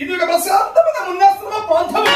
ఇది ఒక ప్రశాంతమైన మున్నాశ్రమ ప్రాంతం